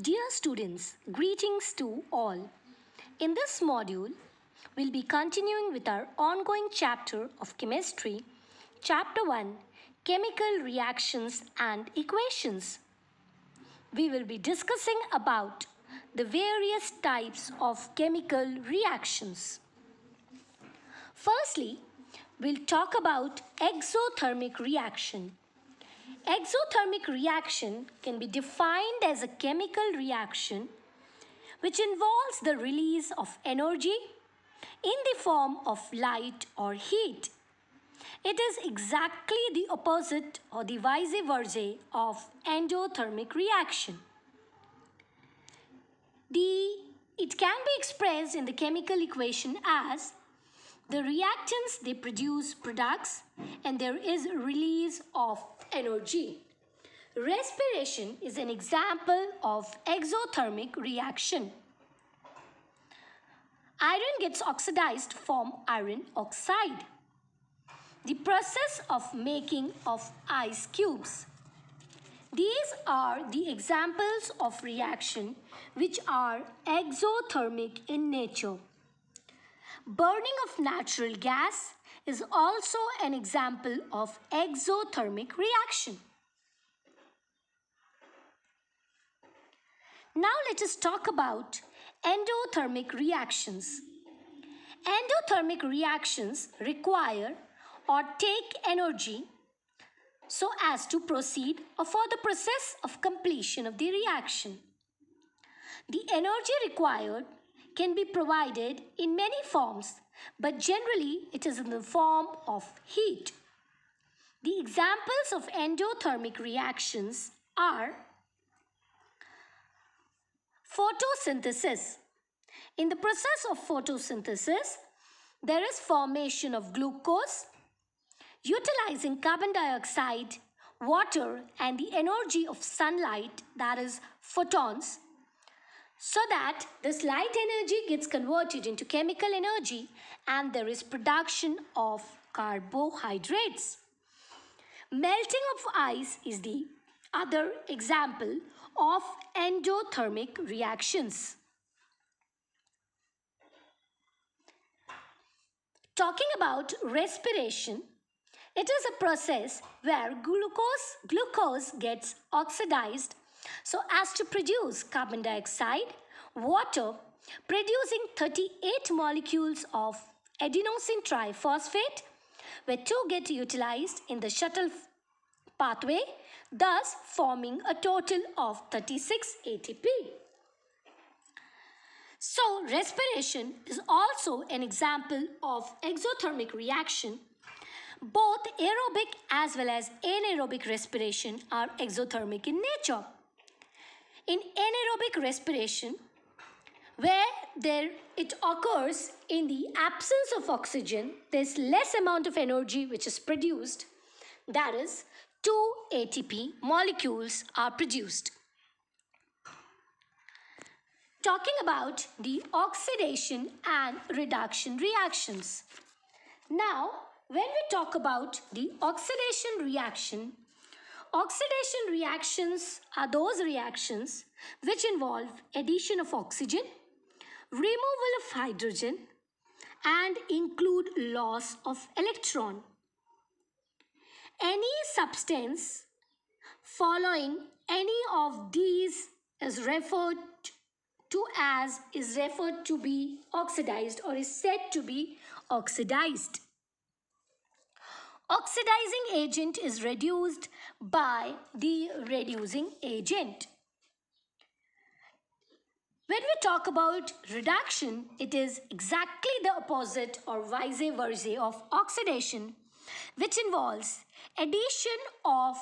Dear students, greetings to all. In this module, we'll be continuing with our ongoing chapter of chemistry, chapter 1 Chemical Reactions and Equations. We will be discussing about the various types of chemical reactions. Firstly, we'll talk about exothermic reaction. Exothermic reaction can be defined as a chemical reaction which involves the release of energy in the form of light or heat. It is exactly the opposite or the vice versa of endothermic reaction. The, it can be expressed in the chemical equation as the reactants they produce products and there is release of energy. Respiration is an example of exothermic reaction. Iron gets oxidized from iron oxide. The process of making of ice cubes. These are the examples of reaction which are exothermic in nature. Burning of natural gas is also an example of exothermic reaction. Now let us talk about endothermic reactions. Endothermic reactions require or take energy so as to proceed or for the process of completion of the reaction. The energy required can be provided in many forms, but generally it is in the form of heat. The examples of endothermic reactions are photosynthesis. In the process of photosynthesis, there is formation of glucose, utilizing carbon dioxide, water and the energy of sunlight that is photons so that this light energy gets converted into chemical energy and there is production of carbohydrates. Melting of ice is the other example of endothermic reactions. Talking about respiration, it is a process where glucose, glucose gets oxidized so as to produce carbon dioxide, water, producing 38 molecules of adenosine triphosphate, where two get utilized in the shuttle pathway, thus forming a total of 36 ATP. So, respiration is also an example of exothermic reaction. Both aerobic as well as anaerobic respiration are exothermic in nature. In anaerobic respiration, where there it occurs in the absence of oxygen, there's less amount of energy which is produced. That is, 2 ATP molecules are produced. Talking about the oxidation and reduction reactions. Now, when we talk about the oxidation reaction, Oxidation reactions are those reactions which involve addition of oxygen, removal of hydrogen, and include loss of electron. Any substance following any of these is referred to as is referred to be oxidized or is said to be oxidized. Oxidizing agent is reduced by the reducing agent. When we talk about reduction, it is exactly the opposite or vice versa of oxidation, which involves addition of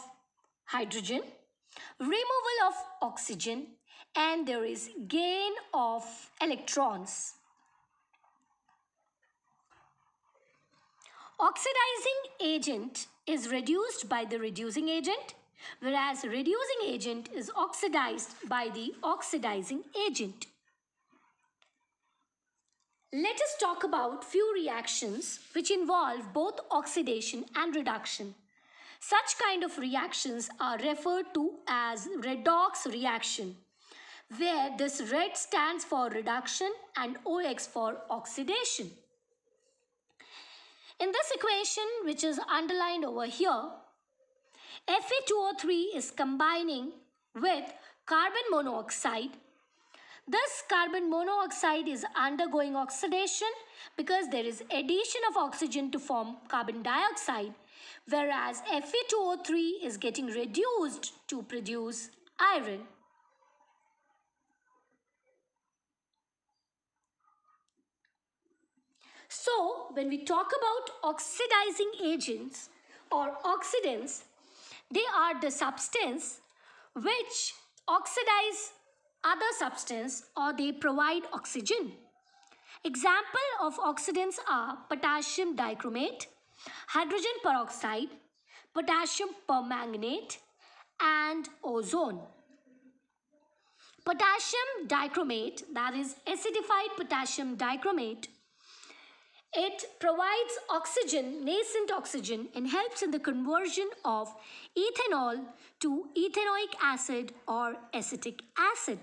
hydrogen, removal of oxygen, and there is gain of electrons. Oxidizing agent is reduced by the reducing agent, whereas reducing agent is oxidized by the oxidizing agent. Let us talk about few reactions which involve both oxidation and reduction. Such kind of reactions are referred to as redox reaction where this red stands for reduction and OX for oxidation. In this equation, which is underlined over here, Fe2O3 is combining with carbon monoxide. This carbon monoxide is undergoing oxidation because there is addition of oxygen to form carbon dioxide, whereas Fe2O3 is getting reduced to produce iron. So, when we talk about oxidizing agents or oxidants, they are the substance which oxidize other substance or they provide oxygen. Example of oxidants are potassium dichromate, hydrogen peroxide, potassium permanganate and ozone. Potassium dichromate that is acidified potassium dichromate it provides oxygen, nascent oxygen, and helps in the conversion of ethanol to ethanoic acid or acetic acid.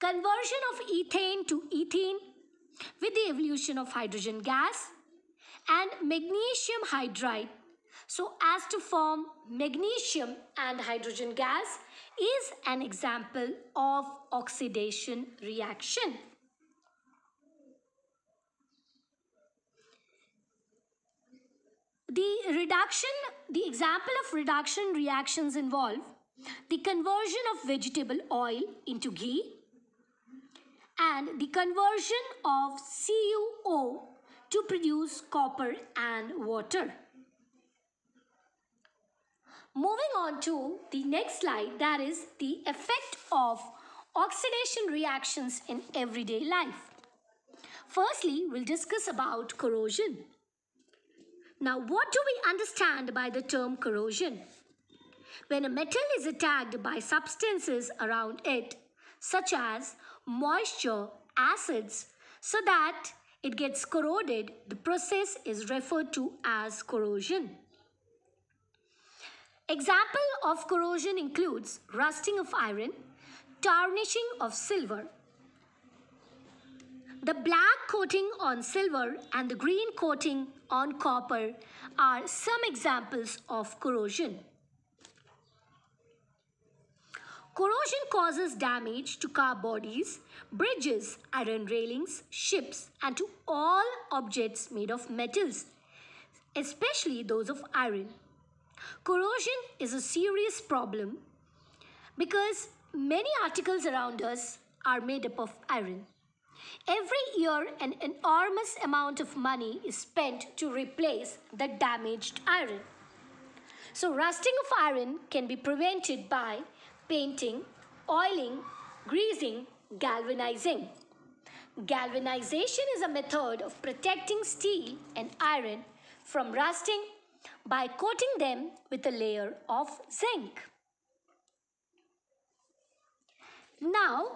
Conversion of ethane to ethene with the evolution of hydrogen gas and magnesium hydride so as to form magnesium and hydrogen gas is an example of oxidation reaction. The reduction, the example of reduction reactions involve the conversion of vegetable oil into ghee and the conversion of CuO to produce copper and water. Moving on to the next slide that is the effect of oxidation reactions in everyday life. Firstly, we'll discuss about corrosion. Now, what do we understand by the term corrosion? When a metal is attacked by substances around it, such as moisture, acids, so that it gets corroded, the process is referred to as corrosion. Example of corrosion includes rusting of iron, tarnishing of silver, the black coating on silver and the green coating on copper are some examples of corrosion. Corrosion causes damage to car bodies, bridges, iron railings, ships and to all objects made of metals, especially those of iron. Corrosion is a serious problem because many articles around us are made up of iron. Every year, an enormous amount of money is spent to replace the damaged iron. So, rusting of iron can be prevented by painting, oiling, greasing, galvanizing. Galvanization is a method of protecting steel and iron from rusting by coating them with a layer of zinc. Now,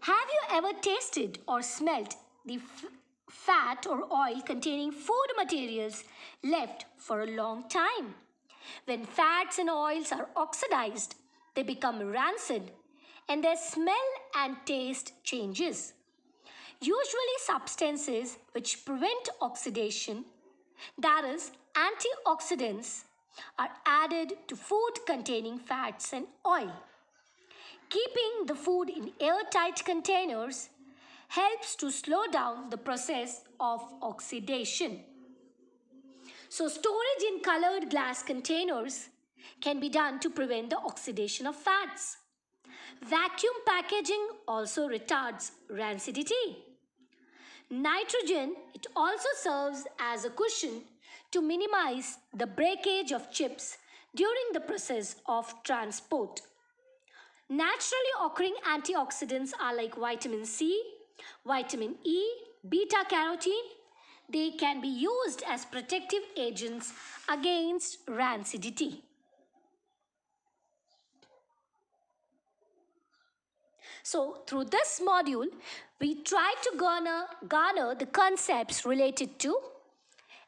have you ever tasted or smelt the fat or oil containing food materials left for a long time? When fats and oils are oxidized, they become rancid and their smell and taste changes. Usually substances which prevent oxidation, that is antioxidants, are added to food containing fats and oil. Keeping the food in airtight containers helps to slow down the process of oxidation. So storage in colored glass containers can be done to prevent the oxidation of fats. Vacuum packaging also retards rancidity. Nitrogen, it also serves as a cushion to minimize the breakage of chips during the process of transport. Naturally occurring antioxidants are like vitamin C, vitamin E, beta carotene. They can be used as protective agents against rancidity. So through this module, we try to garner, garner the concepts related to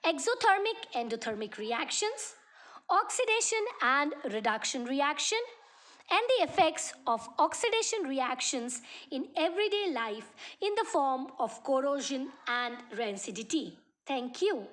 exothermic endothermic reactions, oxidation and reduction reaction, and the effects of oxidation reactions in everyday life in the form of corrosion and rancidity. Thank you.